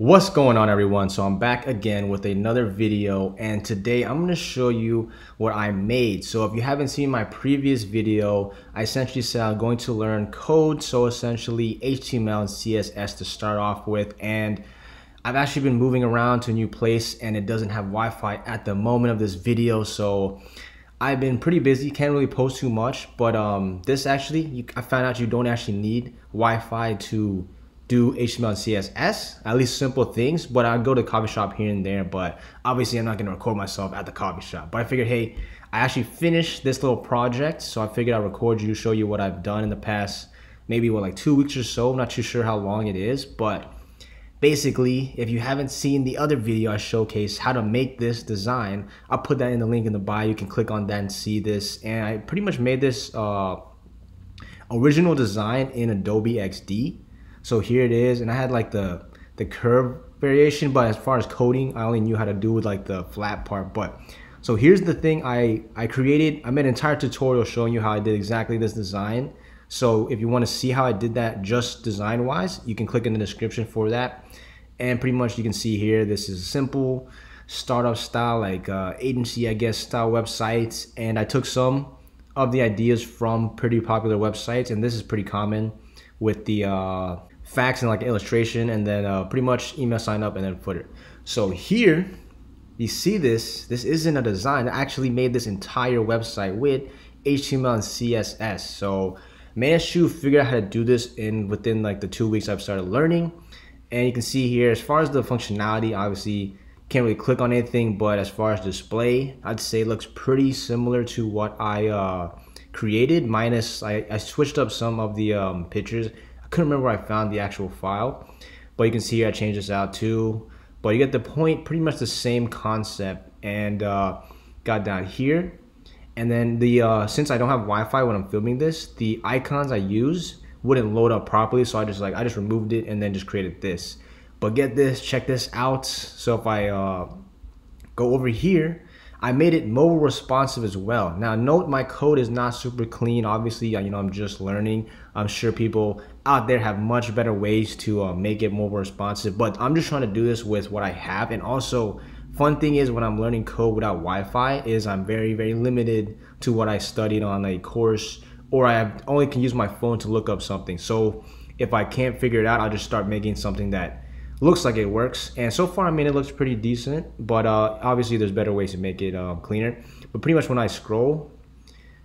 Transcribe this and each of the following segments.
What's going on everyone? So I'm back again with another video and today I'm going to show you what I made. So if you haven't seen my previous video, I essentially said I'm going to learn code, so essentially HTML and CSS to start off with and I've actually been moving around to a new place and it doesn't have Wi-Fi at the moment of this video so I've been pretty busy, can't really post too much, but um, this actually, you, I found out you don't actually need Wi-Fi to do HTML and CSS, at least simple things, but I go to coffee shop here and there, but obviously I'm not gonna record myself at the coffee shop. But I figured, hey, I actually finished this little project, so I figured I'd record you, show you what I've done in the past, maybe what, like two weeks or so, I'm not too sure how long it is, but basically, if you haven't seen the other video I showcase how to make this design, I'll put that in the link in the bio, you can click on that and see this, and I pretty much made this uh, original design in Adobe XD, so here it is, and I had like the the curve variation, but as far as coding, I only knew how to do with like the flat part. But so here's the thing I I created. I made an entire tutorial showing you how I did exactly this design. So if you want to see how I did that just design wise, you can click in the description for that. And pretty much you can see here, this is simple startup style, like uh, agency, I guess, style websites. And I took some of the ideas from pretty popular websites, and this is pretty common with the uh, facts and like illustration and then uh, pretty much email sign up and then footer. So here you see this, this isn't a design. I actually made this entire website with HTML and CSS. So managed to figure out how to do this in within like the two weeks I've started learning. And you can see here, as far as the functionality, obviously can't really click on anything, but as far as display, I'd say looks pretty similar to what I uh, created, minus I, I switched up some of the um, pictures couldn't remember where I found the actual file, but you can see here I changed this out too. But you get the point, pretty much the same concept and uh, got down here. And then the uh, since I don't have Wi-Fi when I'm filming this, the icons I use wouldn't load up properly. So I just like, I just removed it and then just created this. But get this, check this out. So if I uh, go over here, I made it mobile responsive as well. Now note my code is not super clean. Obviously, you know, I'm just learning. I'm sure people out there have much better ways to uh, make it mobile responsive, but I'm just trying to do this with what I have. And also, fun thing is when I'm learning code without Wi-Fi is I'm very, very limited to what I studied on a course or I only can use my phone to look up something. So if I can't figure it out, I'll just start making something that looks like it works. And so far I mean it looks pretty decent but uh, obviously there's better ways to make it uh, cleaner. But pretty much when I scroll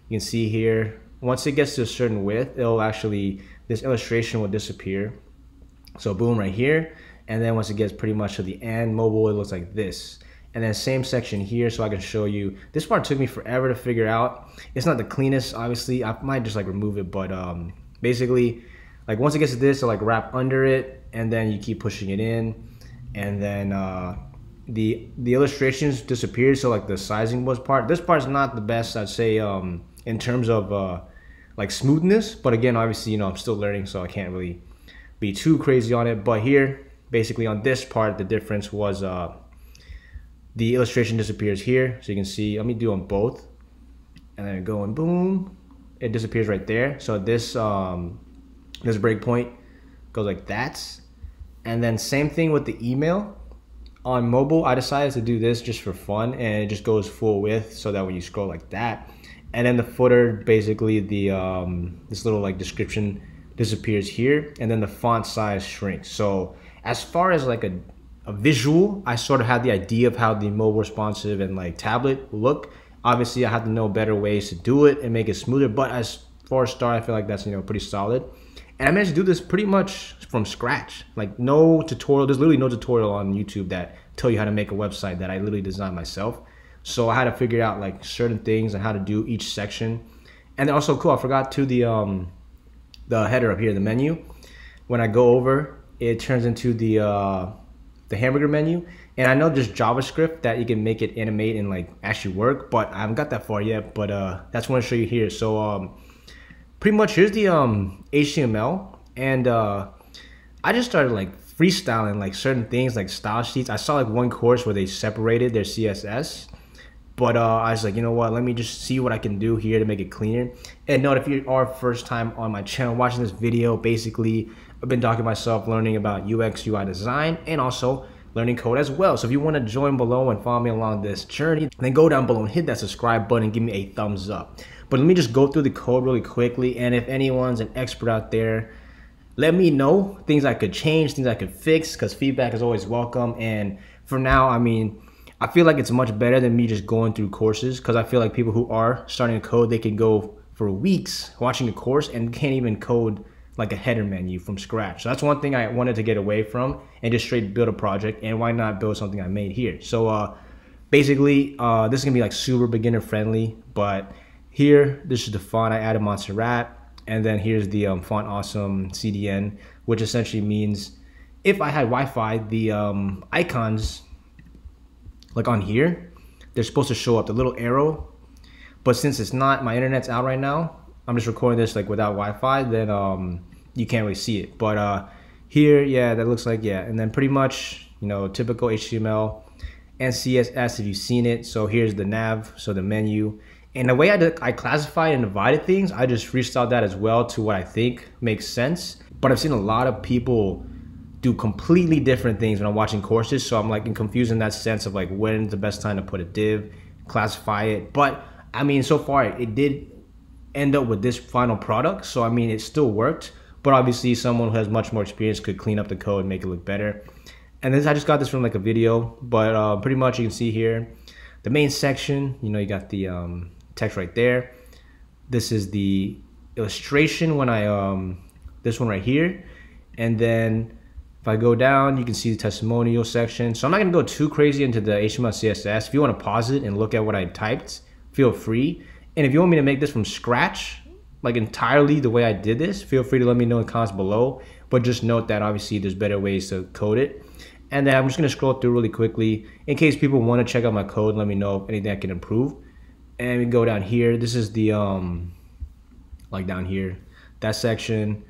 you can see here once it gets to a certain width it'll actually this illustration will disappear. So boom right here. And then once it gets pretty much to the end mobile it looks like this. And then same section here so I can show you. This part took me forever to figure out. It's not the cleanest obviously. I might just like remove it but um, basically like once it gets to this, it'll like wrap under it, and then you keep pushing it in, and then uh, the the illustrations disappear. So like the sizing was part. This part's not the best, I'd say, um, in terms of uh, like smoothness. But again, obviously, you know, I'm still learning, so I can't really be too crazy on it. But here, basically on this part, the difference was uh, the illustration disappears here. So you can see, let me do on both. And then going boom, it disappears right there. So this um, this breakpoint goes like that. And then same thing with the email. On mobile, I decided to do this just for fun and it just goes full width so that when you scroll like that. And then the footer, basically the um, this little like description disappears here and then the font size shrinks. So as far as like a, a visual, I sort of had the idea of how the mobile responsive and like tablet look. Obviously, I had to know better ways to do it and make it smoother. But as far as start, I feel like that's you know pretty solid. And I managed to do this pretty much from scratch. Like no tutorial, there's literally no tutorial on YouTube that tell you how to make a website that I literally designed myself. So I had to figure out like certain things and how to do each section. And also cool, I forgot to the um the header up here, the menu. When I go over, it turns into the uh the hamburger menu. And I know there's JavaScript that you can make it animate and like actually work, but I haven't got that far yet. But uh that's what I show you here. So um pretty much here's the um HTML and uh I just started like freestyling like certain things like style sheets. I saw like one course where they separated their CSS. But uh, I was like, you know what? Let me just see what I can do here to make it cleaner. And note if you are first time on my channel watching this video, basically I've been talking myself learning about UX UI design and also learning code as well. So if you want to join below and follow me along this journey, then go down below and hit that subscribe button and give me a thumbs up. But let me just go through the code really quickly. And if anyone's an expert out there, let me know things I could change, things I could fix, because feedback is always welcome. And for now, I mean, I feel like it's much better than me just going through courses because I feel like people who are starting to code, they can go for weeks watching a course and can't even code like a header menu from scratch. So that's one thing I wanted to get away from and just straight build a project. And why not build something I made here? So uh, basically, uh, this is gonna be like super beginner friendly. But here, this is the font I added Montserrat, and then here's the um, font awesome CDN, which essentially means if I had Wi-Fi, the um, icons like on here, they're supposed to show up the little arrow. But since it's not, my internet's out right now. I'm just recording this like without Wi-Fi. Then um, you can't really see it. But uh, here, yeah, that looks like yeah. And then pretty much, you know, typical HTML and CSS if you've seen it. So here's the nav, so the menu. And the way I, I classified and divided things, I just freestyled that as well to what I think makes sense. But I've seen a lot of people do completely different things when I'm watching courses. So I'm like confused in that sense of like when's the best time to put a div, classify it. But I mean, so far it did end up with this final product. So I mean, it still worked. But obviously, someone who has much more experience could clean up the code and make it look better. And this, I just got this from like a video, but uh, pretty much you can see here, the main section. You know, you got the um, text right there. This is the illustration when I um, this one right here, and then if I go down, you can see the testimonial section. So I'm not gonna go too crazy into the HTML CSS. If you wanna pause it and look at what I typed, feel free. And if you want me to make this from scratch, like entirely the way I did this, feel free to let me know in the comments below. But just note that obviously there's better ways to code it. And then I'm just gonna scroll through really quickly in case people wanna check out my code, let me know if anything I can improve. And we go down here. This is the, um, like down here, that section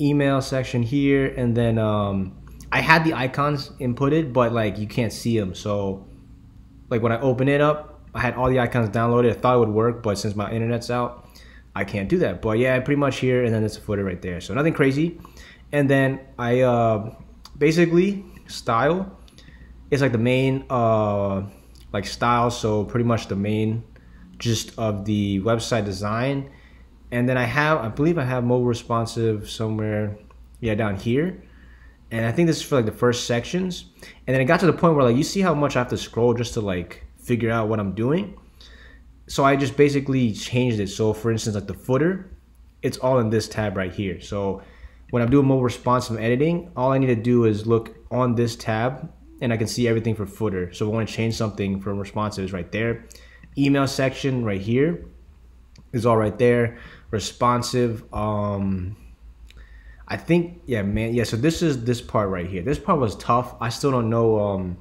email section here and then um, I had the icons inputted but like you can't see them so like when I open it up I had all the icons downloaded. I thought it would work but since my internet's out I can't do that. But yeah pretty much here and then it's a footer right there. So nothing crazy. And then I uh, basically style is like the main uh, like style. So pretty much the main gist of the website design and then I have, I believe I have mobile responsive somewhere, yeah, down here. And I think this is for like the first sections. And then it got to the point where like you see how much I have to scroll just to like figure out what I'm doing. So I just basically changed it. So for instance, like the footer, it's all in this tab right here. So when I'm doing mobile responsive editing, all I need to do is look on this tab and I can see everything for footer. So if I want to change something from responsive is right there. Email section right here is all right there responsive. Um, I think yeah, man, yeah. So this is this part right here. This part was tough. I still don't know. Um,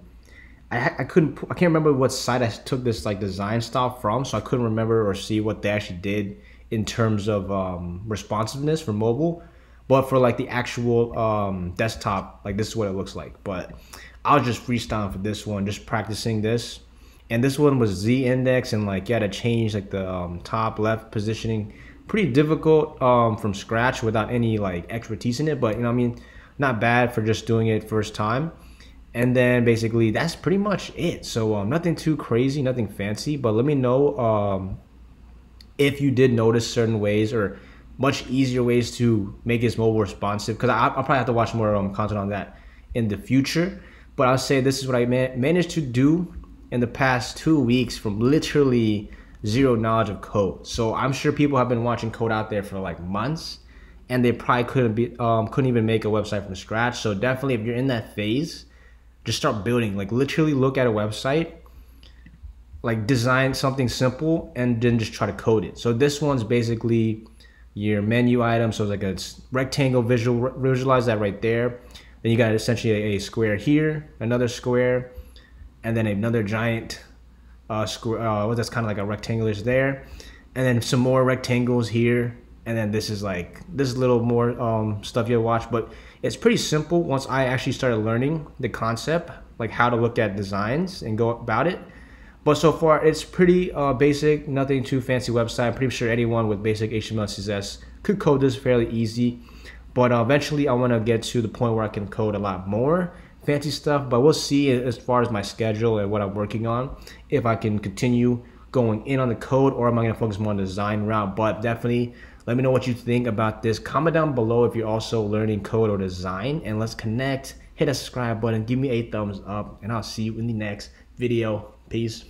I I couldn't. I can't remember what site I took this like design style from, so I couldn't remember or see what they actually did in terms of um, responsiveness for mobile. But for like the actual um, desktop, like this is what it looks like. But I was just freestyling for this one, just practicing this. And this one was Z index and like you had to change like the um, top left positioning pretty difficult um, from scratch without any like expertise in it, but you know, I mean, not bad for just doing it first time. And then basically that's pretty much it. So um, nothing too crazy, nothing fancy, but let me know um, if you did notice certain ways or much easier ways to make this mobile responsive. Because I'll probably have to watch more um, content on that in the future. But I'll say this is what I managed to do in the past two weeks from literally zero knowledge of code. So I'm sure people have been watching code out there for like months and they probably couldn't be um, couldn't even make a website from scratch. So definitely if you're in that phase, just start building. Like literally look at a website, like design something simple and then just try to code it. So this one's basically your menu item. So it's like a rectangle visual visualize that right there. Then you got essentially a, a square here, another square, and then another giant uh, square. Uh, that's kind of like a rectangular is there, and then some more rectangles here, and then this is like this is a little more um, stuff you'll watch, but it's pretty simple. Once I actually started learning the concept, like how to look at designs and go about it. But so far, it's pretty uh, basic, nothing too fancy website. I'm pretty sure anyone with basic HTML CSS could code this fairly easy. But uh, eventually I want to get to the point where I can code a lot more fancy stuff, but we'll see as far as my schedule and what I'm working on, if I can continue going in on the code or am I gonna focus more on the design route, but definitely let me know what you think about this. Comment down below if you're also learning code or design and let's connect. Hit that subscribe button, give me a thumbs up, and I'll see you in the next video. Peace.